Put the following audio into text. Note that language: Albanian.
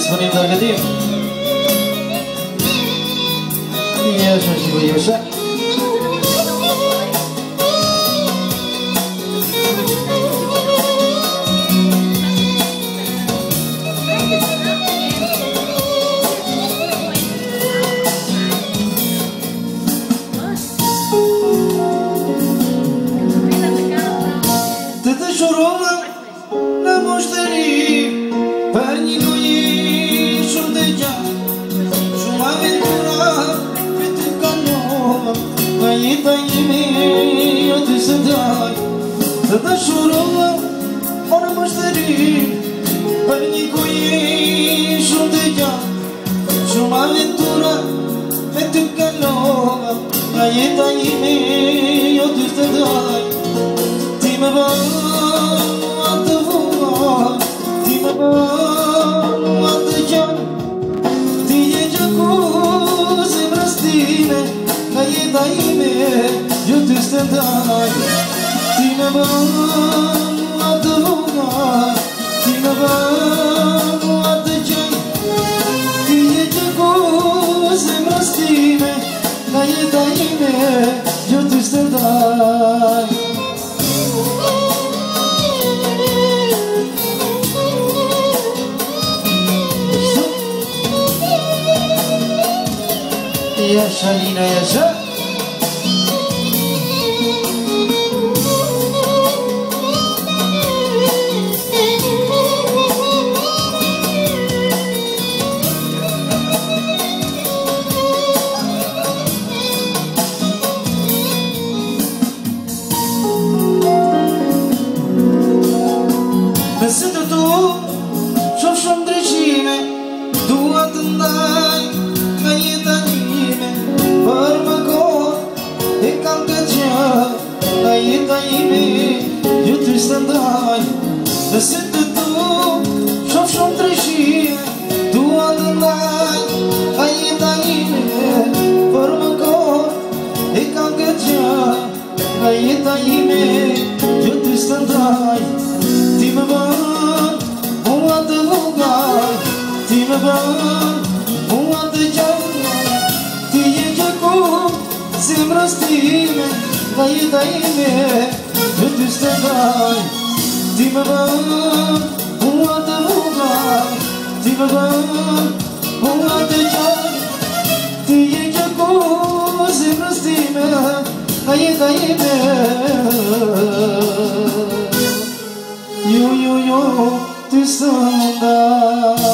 Symphoniem dla Akademii. Nie, już musi i tajimi o të se Të të shurova O në mështëri Për një kujë Shumë të gja Shumë aventura E të kalova Nga i sevdayı Yine ben adımına Yine ben Diyecek o zemrastine Neye dayine Jötü sevdayı Yaşa yine yaşa E kam të gjë A jeta imi Ju të rësë ndaj Dhe të du Shof shumë të rëshie Dua të ndaj A jeta imi Për më kohë E kam të gjë A jeta imi Ju të ndaj Ti më bërë Simrostime, dai dai me, veduste dai, dime bam, uate uga, dime bam, uate jag, diye kako simrostime, dai dai me, yo yo yo, tu sonda.